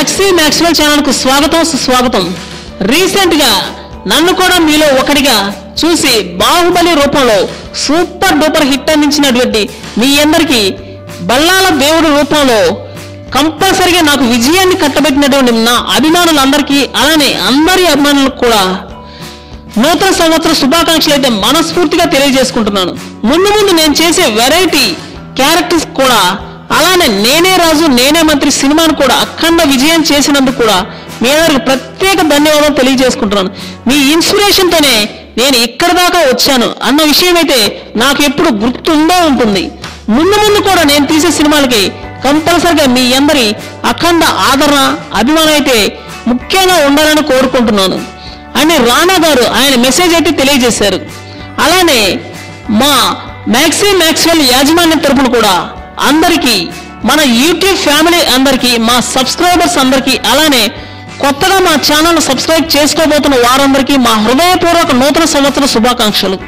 Maxi maximal ఛానల్కు స్వాగతం సుస్వాగతం. రీసెంట్గా నన్ను కూడా మీలో ఒకటిగా చూసి బాహుబలి రూపంలో సూపర్ డూపర్ హిట్ అందించినటువంటి మీ అందరికీ బల్లాల దేవుడి రూపంలో కంపల్సరిగా నాకు విజయాన్ని కట్టబెట్టినటువంటి నా అభిమానులందరికీ అలానే అందరి అభిమానులకు కూడా నూతన సంవత్సర శుభాకాంక్షలు అయితే మనస్ఫూర్తిగా తెలియజేసుకుంటున్నాను. ముందు ముందు నేను చేసే వెరైటీ క్యారెక్టర్స్ కూడా అలానే నేనే రాజు నేనే మంత్రి సినిమాను కూడా అఖండ విజయం చేసినందుకు కూడా మీ అందరికి ప్రత్యేక ధన్యవాదాలు తెలియజేసుకుంటున్నాను. మీ ఇన్స్పిరేషన్తోనే నేను ఇక్కడ దాకా వచ్చాను. అన్న విషయం అయితే నాకు ఎప్పుడు గుర్తుండే ఉంటుంది. ముందు ముందు కూడా నేను తీసే సినిమాలకి కంపల్సరిగా మీ అందరి అఖండ ఆదరణ అభిమానం అయితే ముఖ్యంగా ఉండాలని కోరుకుంటున్నాను. అని రానా గారు ఆయన మెసేజ్ అయితే తెలియజేశారు. అలానే మా మ్యాక్సీ మ్యాక్స్వెల్ యాజమాన్యం తరపున కూడా అందరికీ మన యూట్యూబ్ ఫ్యామిలీ అందరికీ మా సబ్స్క్రైబర్స్ అందరికీ అలానే కొత్తగా మా ఛానల్ సబ్స్క్రైబ్ చేసుకోబోతున్న వారందరికీ మా హృదయపూర్వక నూతన సంవత్సర శుభాకాంక్షలు.